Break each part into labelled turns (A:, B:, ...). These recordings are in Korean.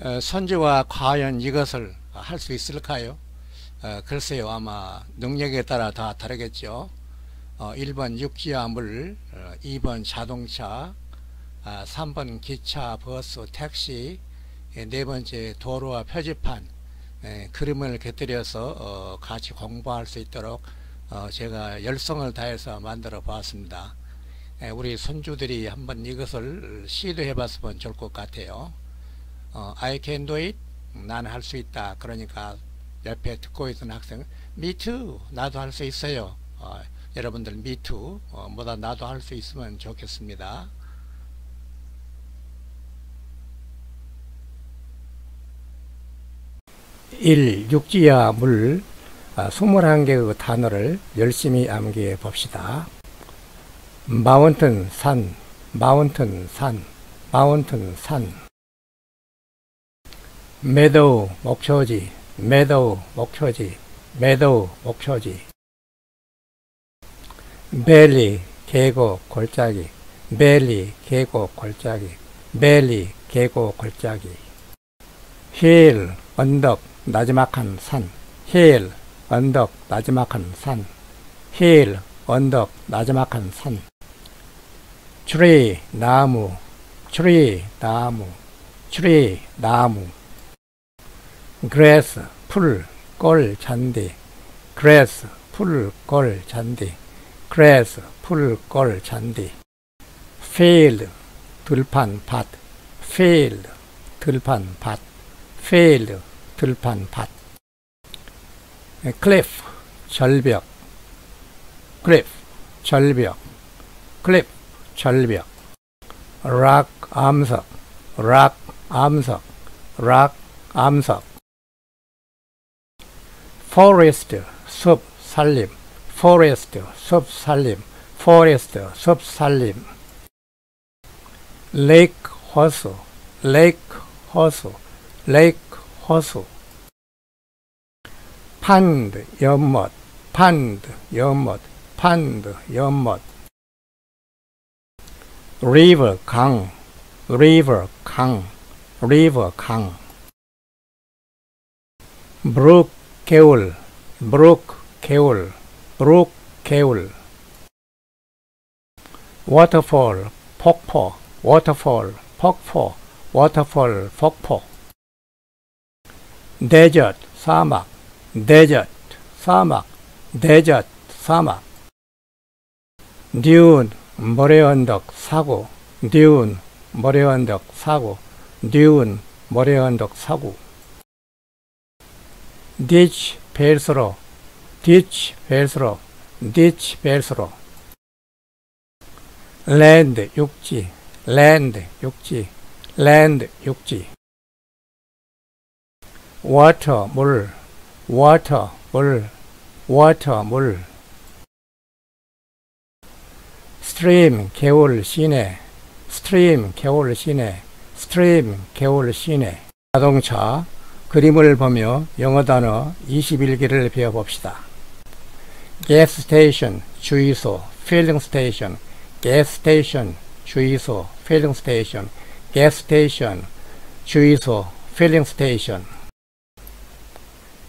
A: 어, 선주가 과연 이것을 할 수 있을까요? 어, 글쎄요 아마 능력에 따라 다 다르겠죠. 어, 1번 육지와 물, 어, 2번 자동차, 아, 3번 기차, 버스, 택시, 예, 네 번째 도로와 표지판, 예, 그림을 곁들여서 어, 같이 공부할 수 있도록 어, 제가 열성을 다해서 만들어 보았습니다. 예, 우리 손주들이 한번 이것을 시도해 봤으면 좋을 것 같아요. 어, I can do it. 나는 할 수 있다. 그러니까 옆에 듣고 있던 학생, me too. 나도 할 수 있어요. 어, 여러분들 me too. 어, 뭐다 나도 할 수 있으면 좋겠습니다. 일 육지와 물 아, 21개의 단어를 열심히 암기해 봅시다. 마운튼 산, mountain 산, mountain 산. meadow 목초지, meadow 목초지, meadow 목초지. valley 계곡 골짜기, valley 계곡 골짜기, valley 계곡 골짜기. hill 언덕 나지막한 산, hill 언덕 나지막한 산, hill 언덕 나지막한 산. 트리 나무, 트리 나무, 트리 나무. grass 풀, 꼴, 잔디, grass 풀, 꼴, 잔디, grass 풀, 꼴, 잔디. field 들판 밭, field 들판 밭, field 들판 밭. 클리프 절벽, 클리프 절벽, 클리프 절벽. 락 암석, 락 암석, 락 암석. Forest 숲 산림 forest 숲 산림 forest 숲 산림 lake 호수 lake 호수 lake 호수 pond 연못 pond 연못 pond 연못 river 강 river 강 river 강 brook 개울, brook, 개울, brook, 개울. waterfall, 폭포, waterfall, 폭포, waterfall, 폭포. desert, 사막, desert, 사막, desert, 사막. dune, 모래 언덕, 사고, dune, 모래 언덕, 사고, dune, 모래 언덕, 사고. Ditch 벨스로 ditch 벨스로 ditch 벨스로 land 육지 land 육지 land 육지 water 물 water 물 water 물 stream 개울 시내 stream 개울 시내 stream 개울 시내 자동차 그림을 보며 영어 단어 21개를 배워봅시다. gas station 주유소 filling station gas station 주유소 filling station gas station 주유소 filling station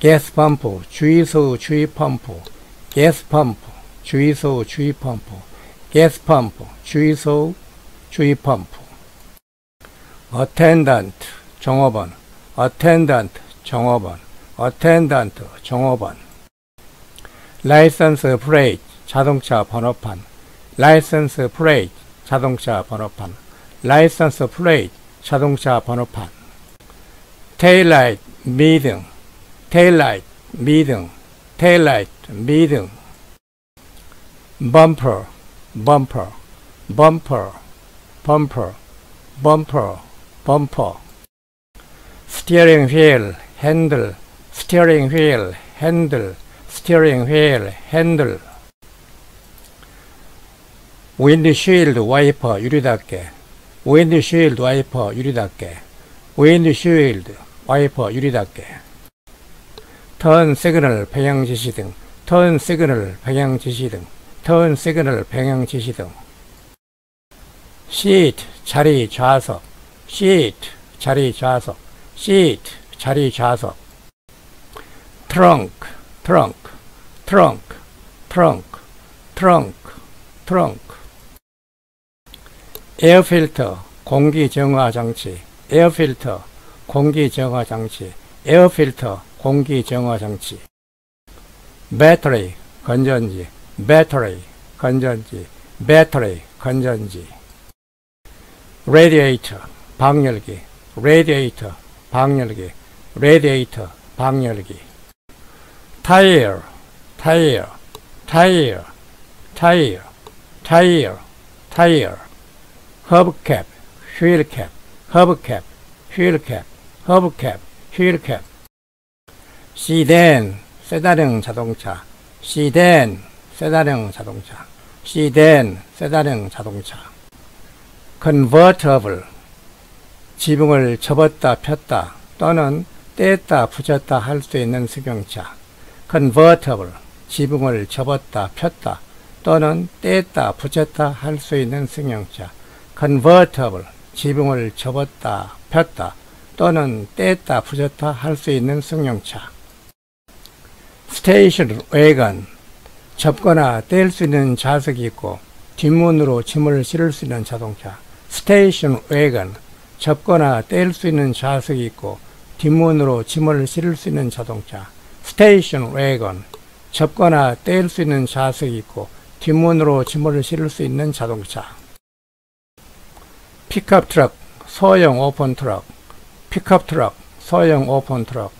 A: gas pump 주유소 주유 펌프 gas pump 주유소 주유 펌프 gas pump 주유소 주유 펌프 attendant 종업원 attendant 종업원, attendant 종업원, license plate 자동차 번호판, license plate 자동차 번호판, license plate 자동차 번호판, taillight 미등, taillight 미등, taillight 미등, bumper, bumper, bumper, bumper, bumper, bumper. steering wheel, 핸들, steering wheel, 핸들, steering wheel, 핸들. windshield wiper 유리닦개, windshield wiper 유리닦개, windshield wiper 유리닦개. turn signal 방향 지시 등, turn signal 방향 지시 등, turn signal 방향 지시 등. 시트 자리 좌석, 시트 자리 좌석. Seat 자리 좌석 trunk trunk trunk trunk trunk air filter 공기 정화 장치 filter 공기 정화 장치 에어 필터 공기 정화 장치 배터리 건전지 배터리 건전지 배터리 건전지 radiator 방열기 radiator 방열기 radiator 방열기 tire tire tire tire tire tire hubcap wheelcap hubcap wheelcap hubcap 휠캡 시덴 세다령 자동차 시덴 세다령 자동차 시덴 세다령 자동차 convertible 지붕을 접었다 폈다 또는 뗐다 붙였다 할 수 있는 승용차. convertible 지붕을 접었다 폈다 또는 뗐다 붙였다 할 수 있는 승용차. convertible 지붕을 접었다 폈다 또는 뗐다 붙였다 할 수 있는 승용차. station wagon 접거나 뗄 수 있는 좌석이 있고 뒷문으로 짐을 실을 수 있는 자동차. station wagon 접거나 뗄수 있는 좌석이 있고 뒷문으로 짐을 실을 수 있는 자동차 station wagon 접거나 뗄수 있는 좌석이 있고 뒷문으로 짐을 실을 수 있는 자동차 pickup truck 소형 오픈 트럭 pickup truck, 소형 오픈 트럭,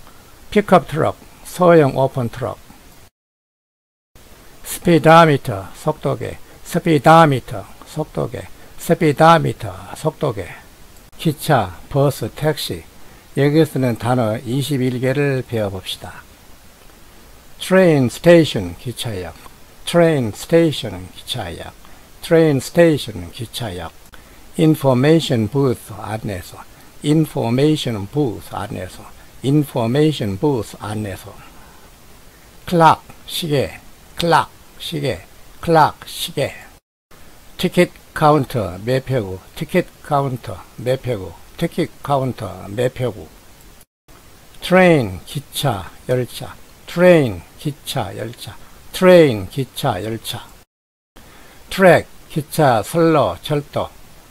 A: pickup truck, 소형 오픈 트럭. speedometer, 속도계, speedometer, 속도계, speedometer, 속도계. 기차, 버스, 택시. 여기서는 단어 21개를 배워봅시다. train station 기차역, train station 기차역, train station 기차역, information booth 안내소, information booth 안내소 information booth 안내소 clock 시계. clock 시계. clock 시계. ticket counter 매표구 ticket counter 매표구 ticket counter 매표구. train 기차 열차. train 기차 열차. train 기차 열차. 트랙 기차 선로 철도.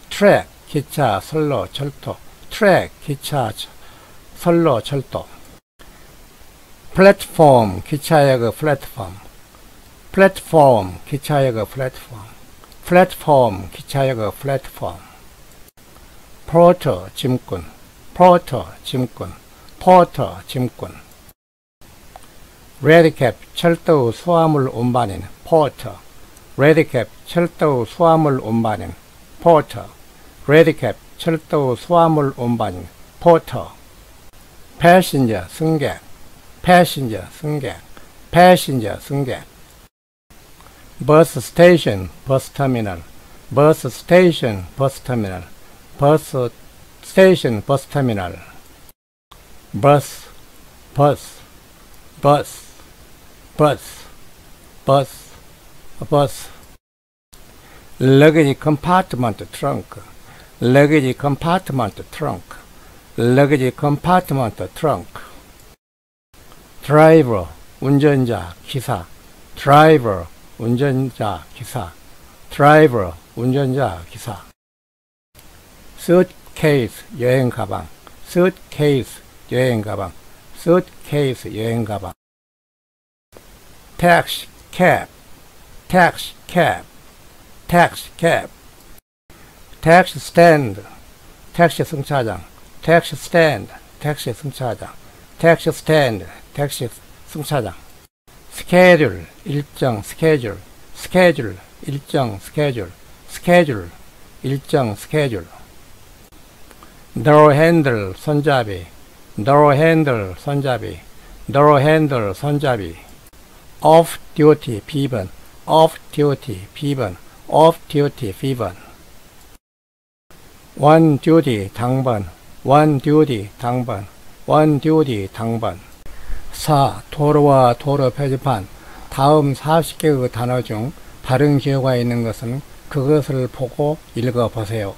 A: 트랙 기차 선로 철도. 트랙, 기차, 선로, 철도. 플랫폼, 기차역 플랫폼. 플랫폼, 기차역 플랫폼 플랫폼, 기차역 플랫폼. porter, 짐꾼. porter, 짐꾼. porter, 짐꾼. redcap, 철도 수화물 운반인. porter redcap, 철도 수화물 운반인. porter redcap, 철도 수화물 운반 porter passenger 승객. passenger 승객. passenger 승객 bus station 버스 터미널 bus station 버스 터미널 bus station 버스 터미널 bus 버스 bus 버스 bus 버스 luggage compartment 트렁크 luggage compartment trunk. Luggage compartment trunk. Driver 운전자 기사. Driver 운전자 기사 driver 운전자 기사. Suitcase 여행 가방. Suitcase 여행 가방. Suitcase 여행 가방. Taxi cab taxi cab taxi cab. taxi stand 택시 승차장. taxi stand 택시 승차장. taxi stand 택시 승차장 스케줄 일정 스케줄 스케줄 일정 스케줄 스케줄 일정 스케줄. Door handle 손잡이. Door handle 손잡이. Door handle 손잡이. Off duty 비번 off duty 비번 off duty 비번 on duty 당번. on duty 당번. on duty 당번 4. 도로와 도로 표지판 다음 40개의 단어 중 다른 기호가 있는 것은 그것을 보고 읽어보세요.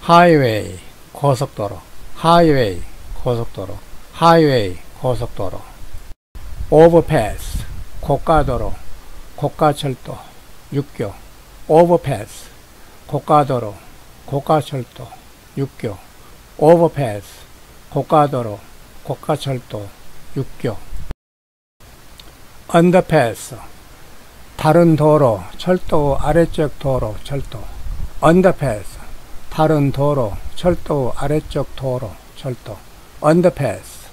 A: highway 고속도로. highway 고속도로. highway 고속도로. overpass 고가도로. 고가철도 육교. overpass 고가도로. 고가철도 육교. overpass 고가도로. 고가철도 육교. underpass 다른 도로 철도 아래쪽 도로 철도. underpass 다른 도로 철도 아래쪽 도로 철도. 언더패스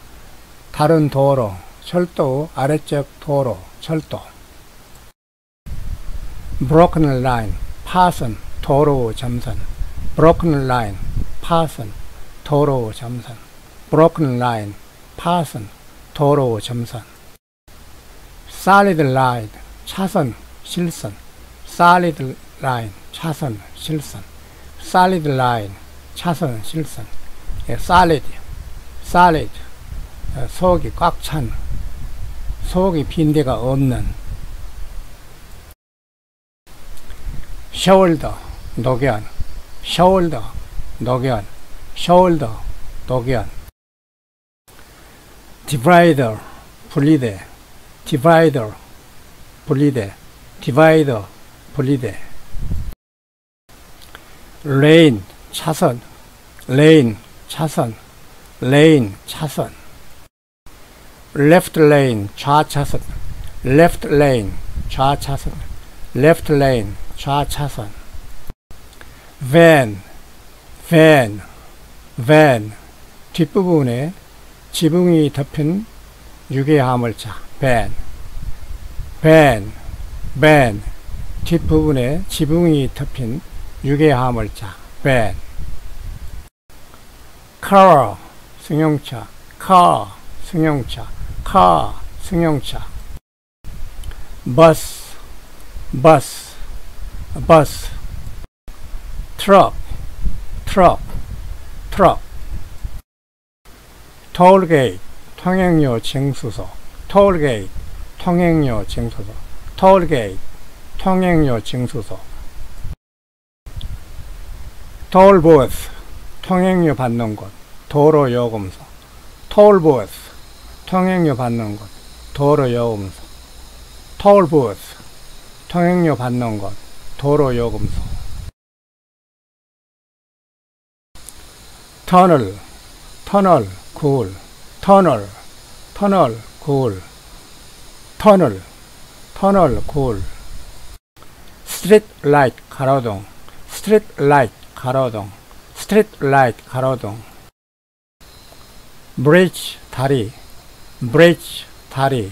A: 다른 도로 철도 아래쪽 도로 철도. Broken line 파선 도로 점선. Broken line 파선 도로 점선. Broken line 파선 도로 점선. Solid line 차선 실선. Solid line 차선 실선. Solid line 차선 실선. 예, solid. Solid. 어, 속이 꽉 찬. 속이 빈 데가 없는. shoulder 노견 shoulder 노견 divider 분리대 divider 분리대 디바이더 분리대 레인 차선. 레인 차선. 레인 차선. Left lane 좌차선. Left lane 좌차선. Left lane 좌차선. Van van van. 뒷부분에 지붕이 덮인 유괴화물차 van van van 뒷부분에 지붕이 덮인 유괴화물차 van car 승용차 car 승용차 car 승용차 bus bus bus truck tollgate 통행료 징수소 tollgate 통행료 징수소 tollgate 통행료 징수소 tollbooth 통행료 받는 곳. 도로 요금소. tollbooth 통행료 받는 곳. 도로 요금소. tollbooth 통행료 받는 곳. 도로 요금소. tunnel 터널 굴 tunnel 터널 굴 tunnel 터널 굴 street light 가로등. street light 가로등. street light 가로등. bridge 다리. bridge 다리.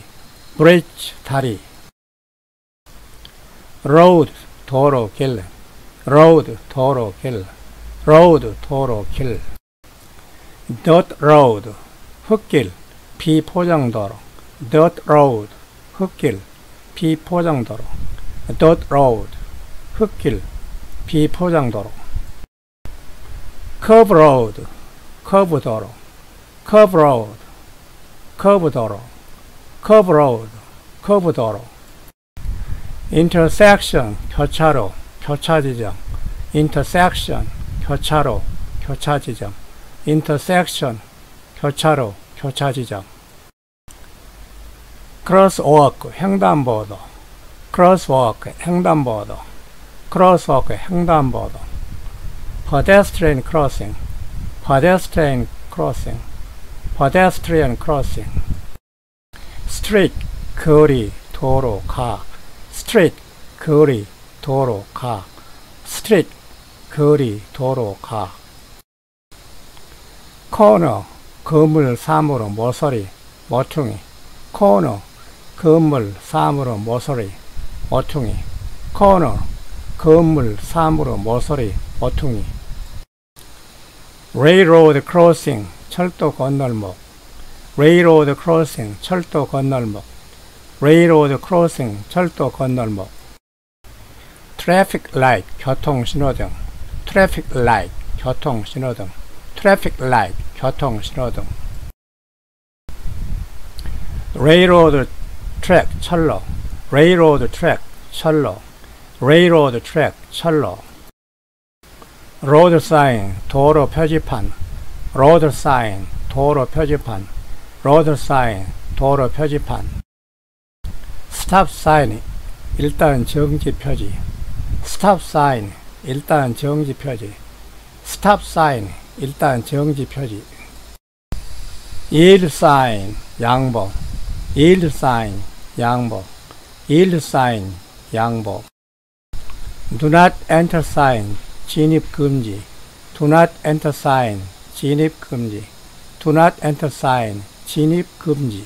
A: bridge 다리. road 도로 길. road 도로 길. road 도로 길 dirt road 흙길 비포장도로 dirt road 흙길 비포장도로 dirt road 흙길 비포장도로 curve road 커브 도로 curve road 커브 도로 curve road 커브 도로 intersection 교차로 교차 지점 intersection 교차로 교차 지점 intersection 교차로 교차 지점 crosswalk 횡단보도 crosswalk 횡단보도 crosswalk 횡단보도 pedestrian crossing pedestrian crossing pedestrian crossing street 거리 도로 가 street 거리 도로 가 street 거리 도로 가 코너 건물 사물의 모서리 모퉁이. 코너 건물 사물의 모서리 모퉁이. 코너 건물 사물의 모서리 모퉁이. railroad crossing 철도 건널목. railroad crossing 철도 건널목. railroad crossing 철도 건널목. traffic light 교통 신호등. traffic light 교통 신호등. traffic light 교통 신호등. railroad track 철로. railroad track 철로. railroad track 철로. road sign 도로 표지판. Road sign 도로 표지판. Road sign 도로 표지판. Stop sign 일단 정지 표지. Stop sign 일단 정지 표지. Stop sign 일단 정지 표지 yield sign 양보 yield sign 양보 yield sign 양보 do not enter sign 진입 금지 do not enter sign 진입 금지 do not enter sign 진입 금지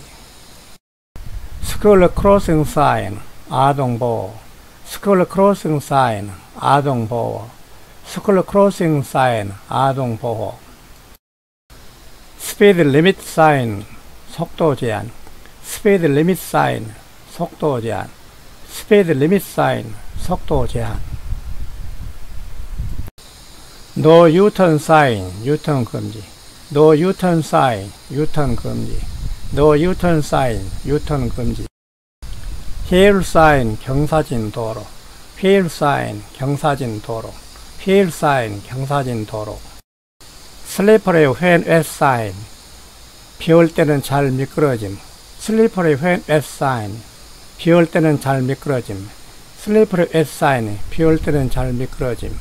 A: school crossing sign 아동 보호 school crossing sign 아동 보호 school crossing sign 아동 보호 Speed limit sign 속도 제한 speed limit sign 속도 제한 speed limit sign 속도 제한 no U-turn sign U-turn 금지 no U-turn sign U-turn 금지 no U-turn sign U-turn 금지 hill sign 경사진 도로 hill sign 경사진 도로 hill sign 경사진 도로 slippery when wet sign 비올 때는 잘 미끄러짐. slippery when wet sign 비올 때는 잘 미끄러짐. slippery wet sign 비올 때는 잘 미끄러짐.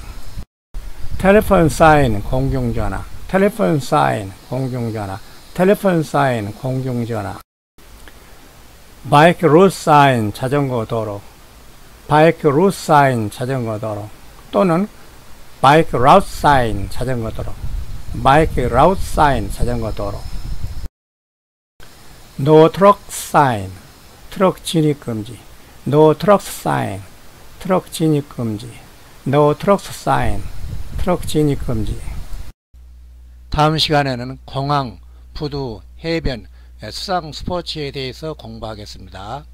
A: telephone sign 공중전화. telephone sign 공중전화. telephone sign 공중전화. bike route sign 자전거 도로. bike route sign 자전거 도로. 또는 bike route sign 자전거 도로 bike route sign 자전거 도로 no truck sign 트럭 진입 금지 no truck sign 트럭 진입 금지 no truck sign 트럭 진입 금지. 다음 시간에는 공항, 부두, 해변, 수상 스포츠에 대해서 공부하겠습니다.